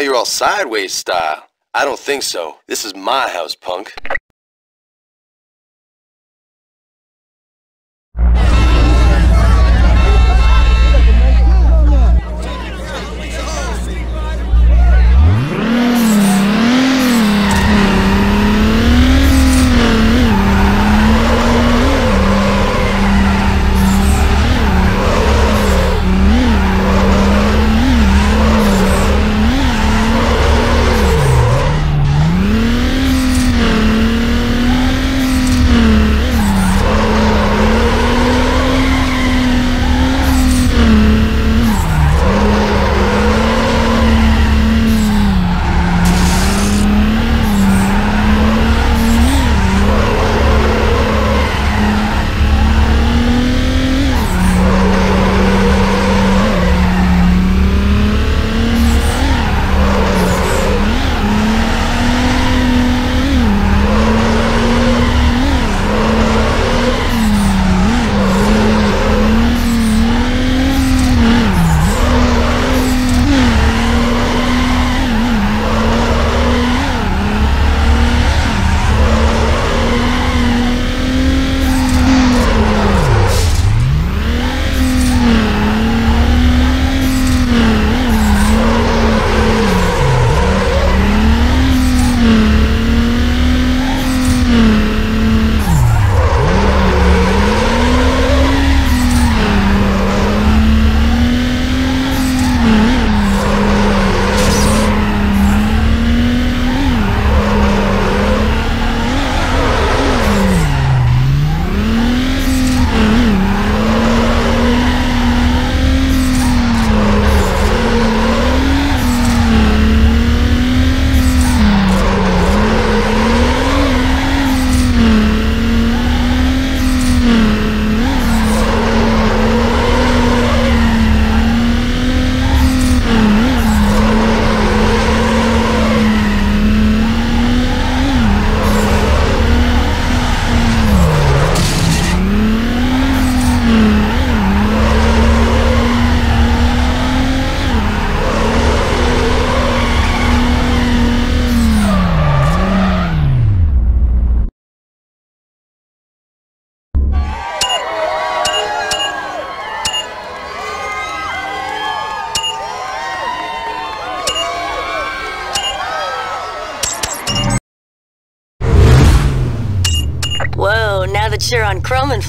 now you're all sideways style. I don't think so. This is my house, punk.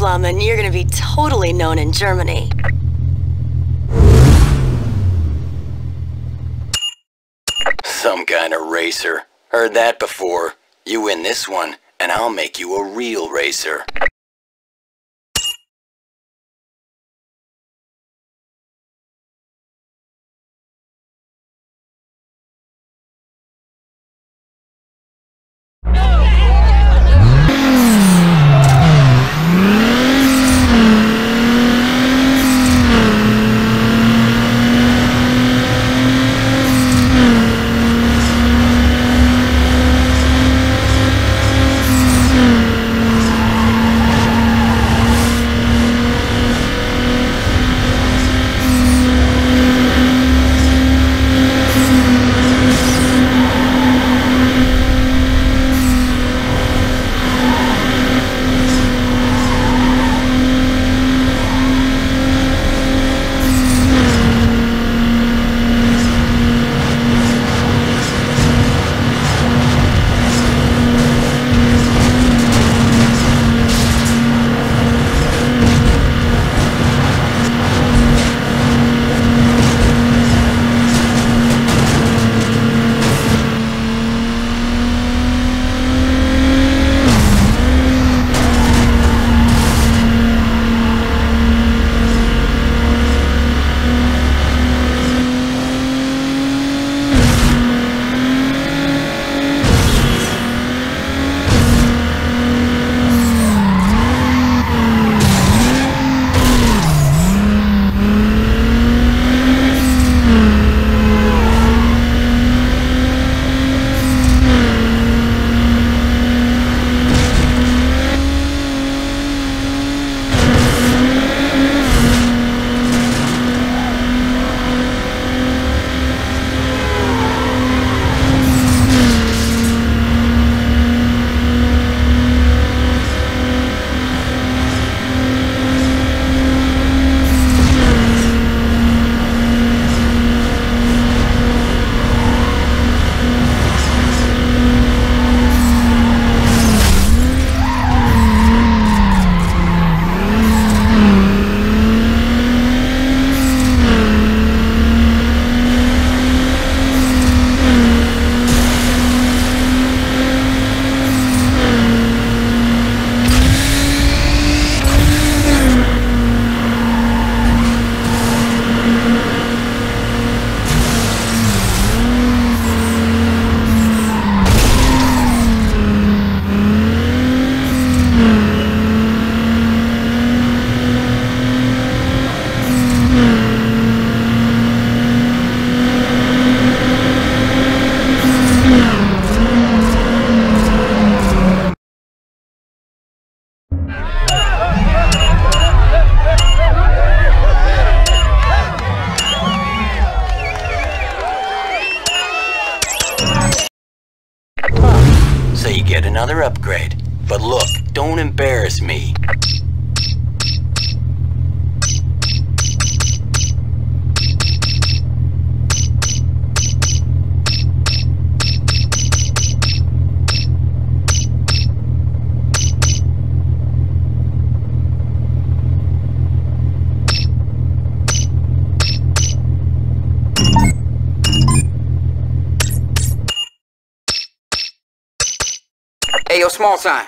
On Chromenflammen, you're gonna be totally known in Germany. Some kind of racer. Heard that before. You win this one, and I'll make you a real racer. Small time.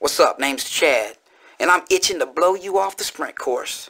What's up? Name's Chad, and I'm itching to blow you off the sprint course.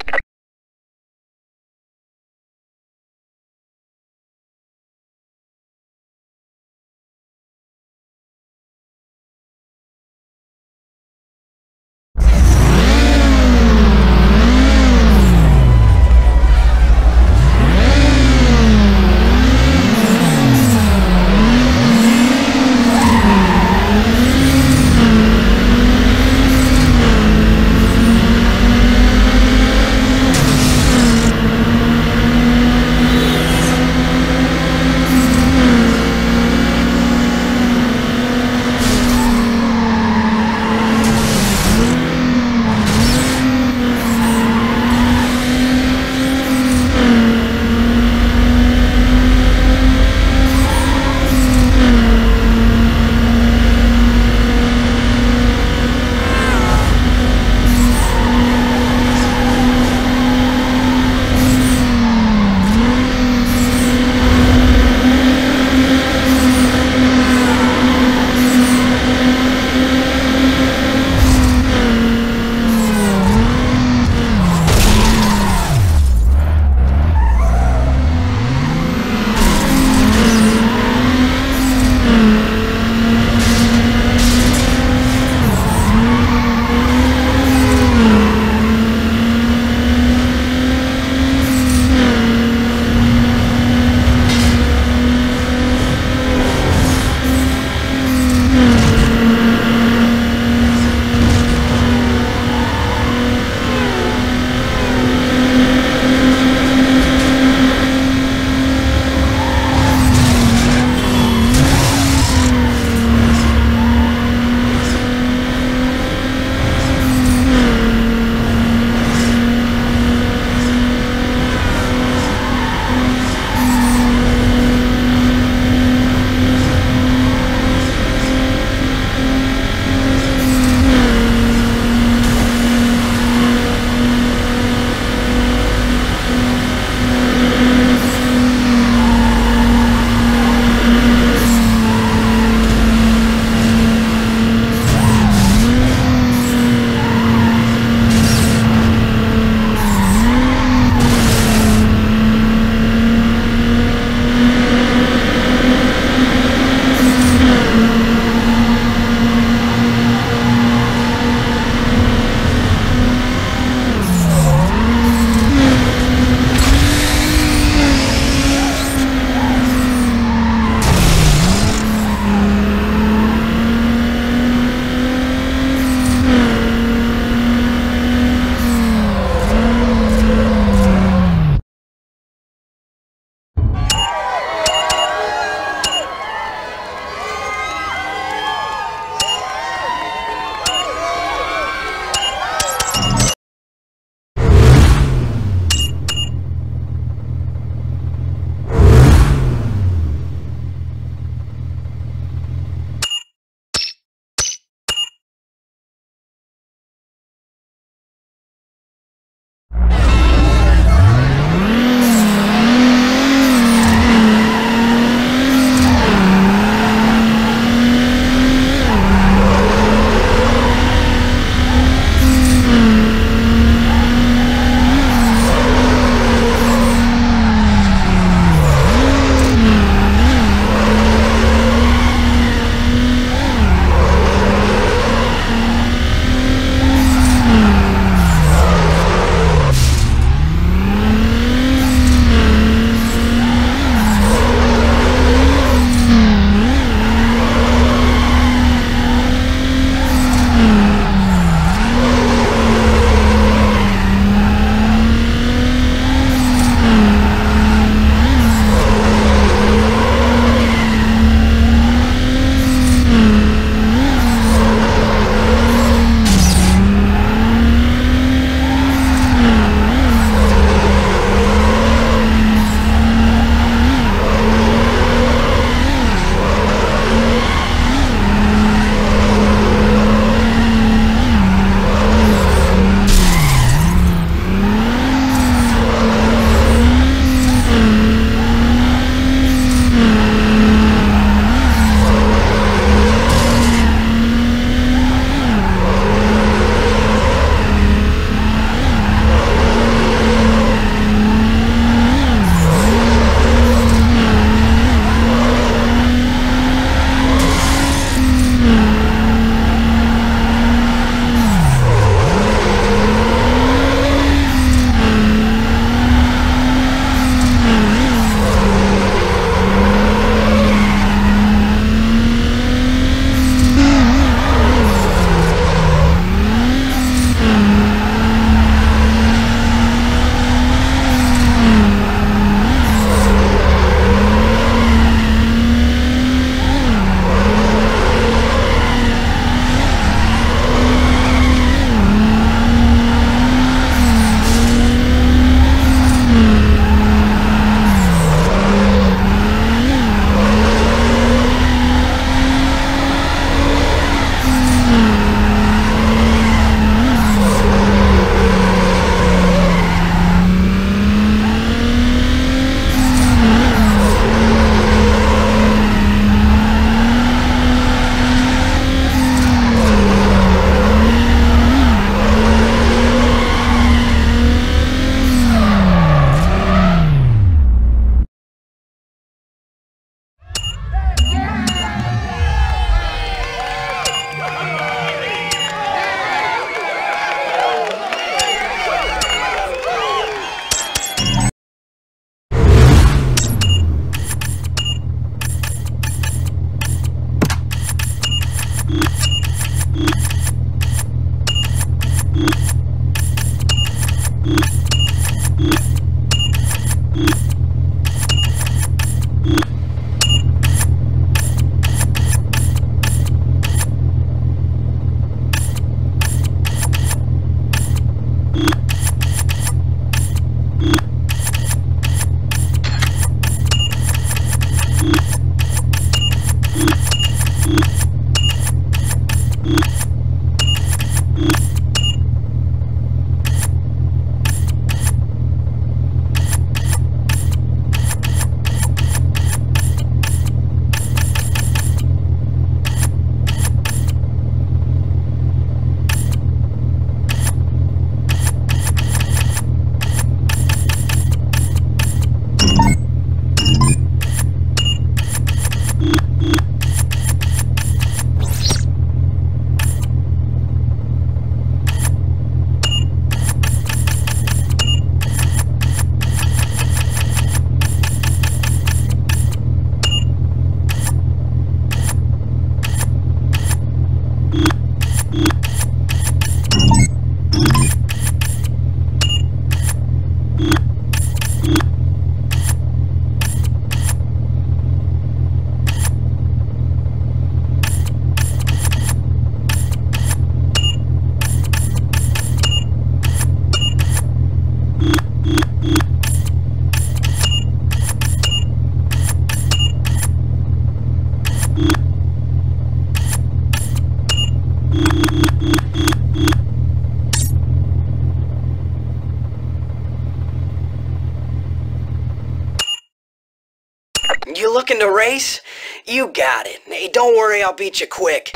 Worry, I'll beat you quick.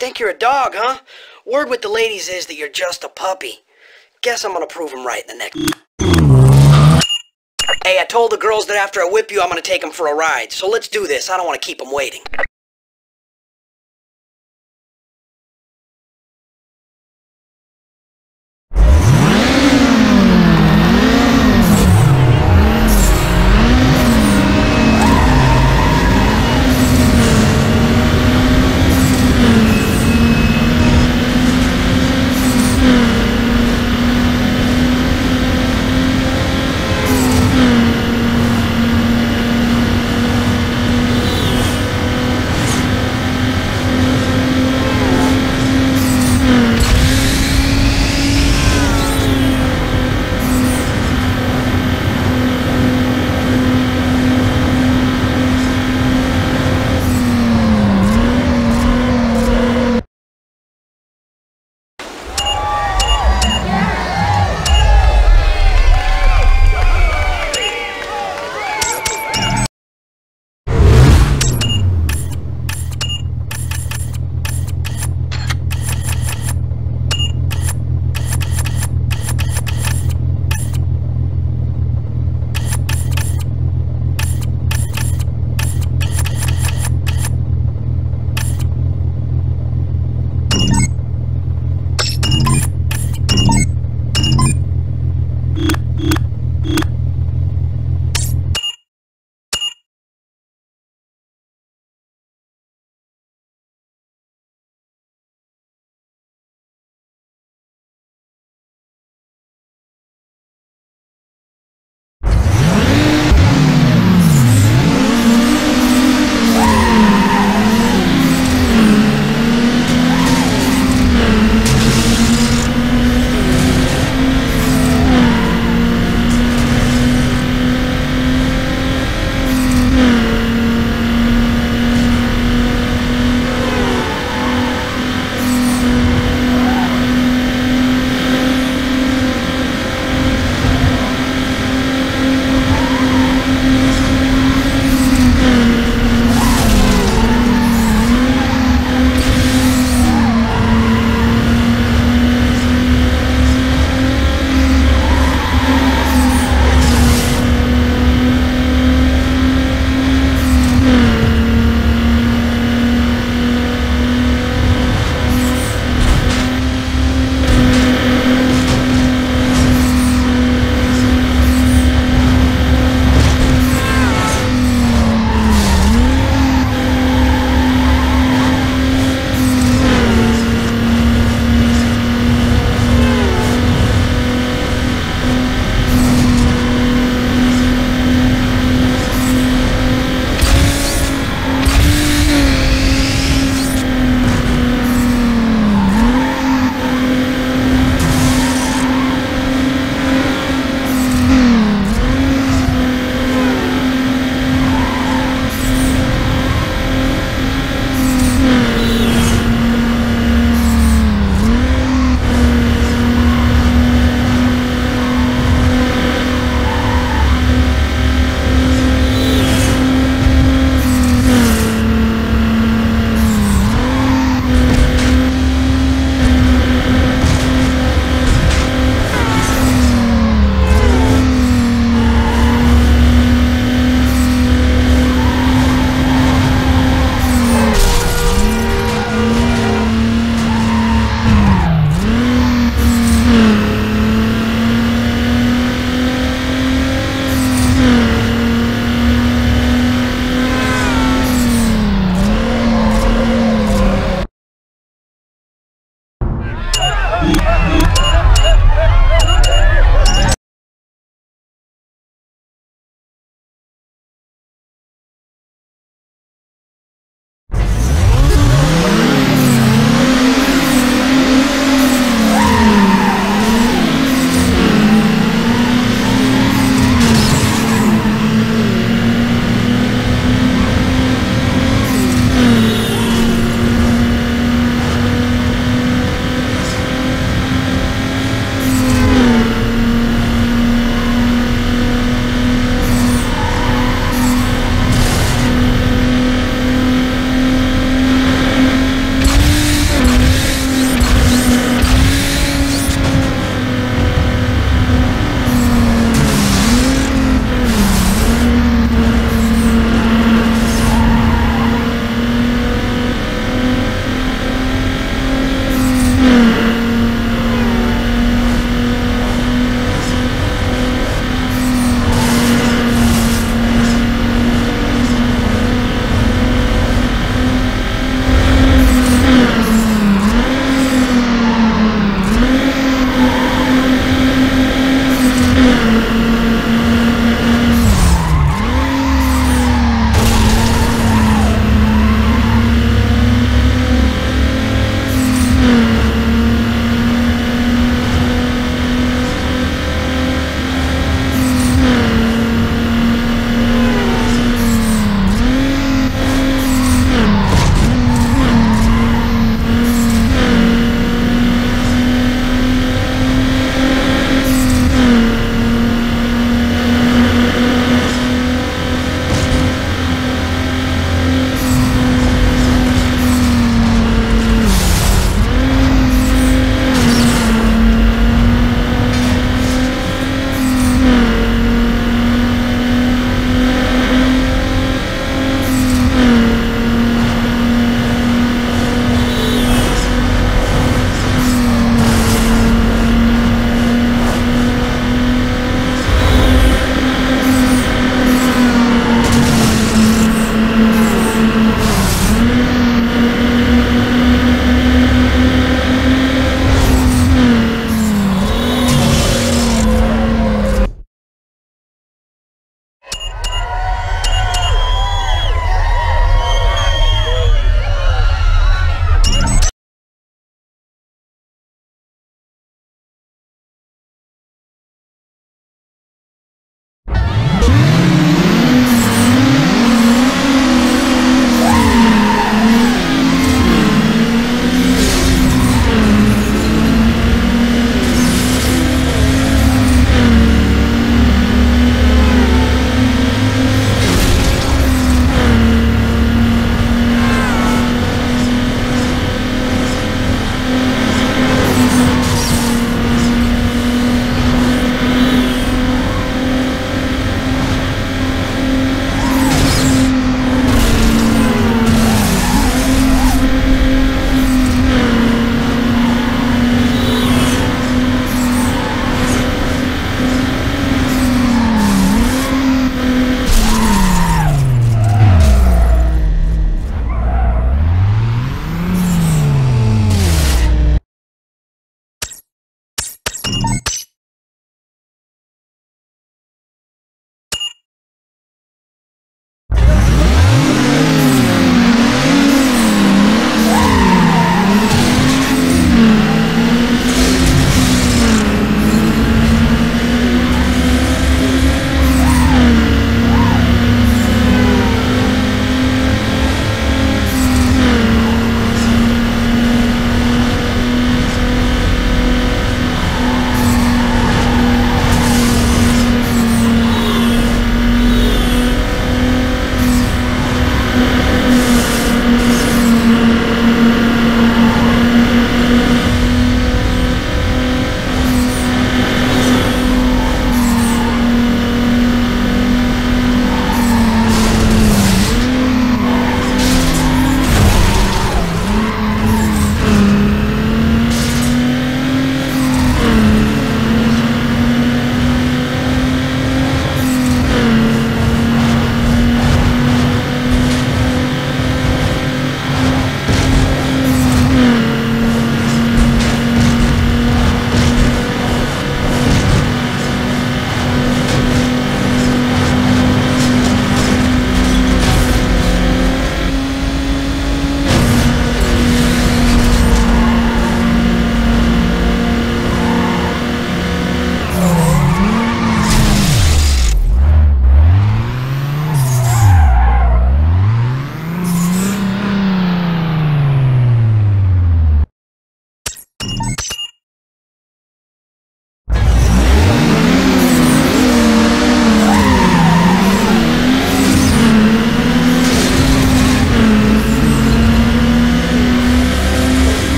Think you're a dog, huh? Word with the ladies is that you're just a puppy. Guess I'm gonna prove 'em right in the next... Hey, I told the girls that after I whip you, I'm gonna take 'em for a ride. So let's do this. I don't want to keep 'em waiting.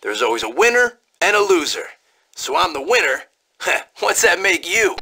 There's always a winner and a loser. So I'm the winner. What's that make you?